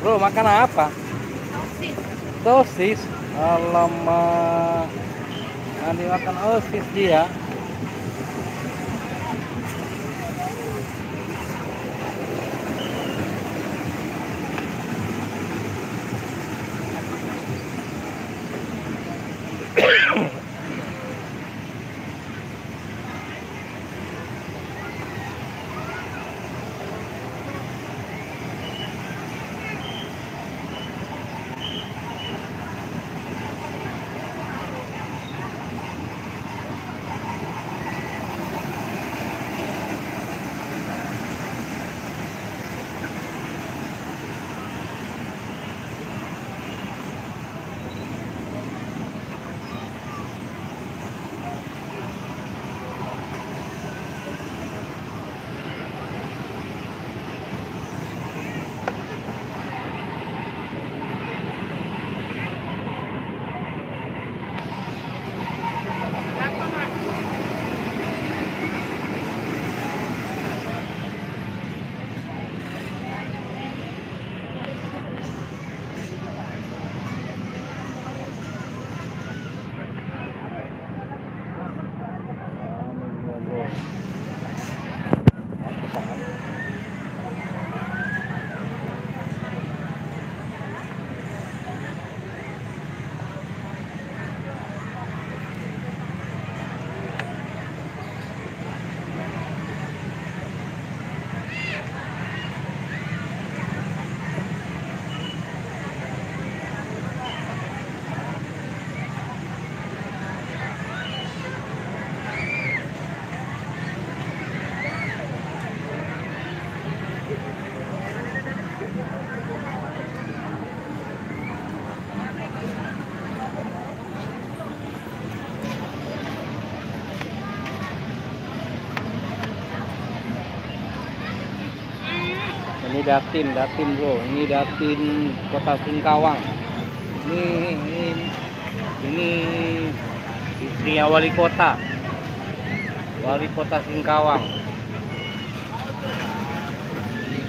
bro makan apa? Sosis. sosis alamak. Nanti makan sosis dia Yeah. Datin datin bro. Ini datin kota Singkawang ini ini ini istrinya wali kota. Wali kota Singkawang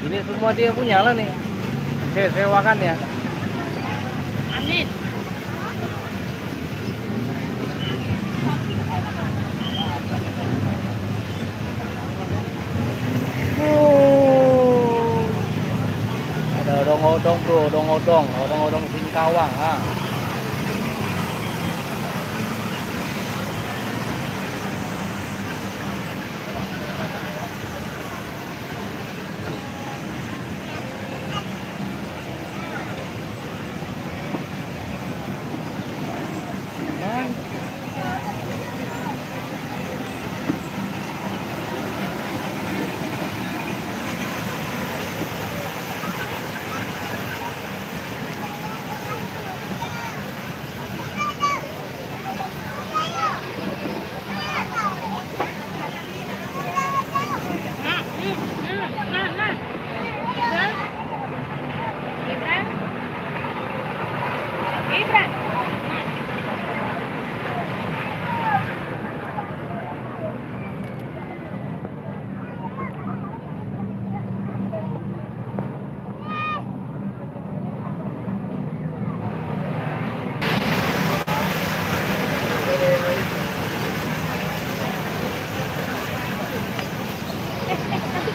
ini semua dia punya lah nih. Saya sewakan ya. Amin. 做活动活动活动活动筋啊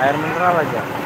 air mineral aja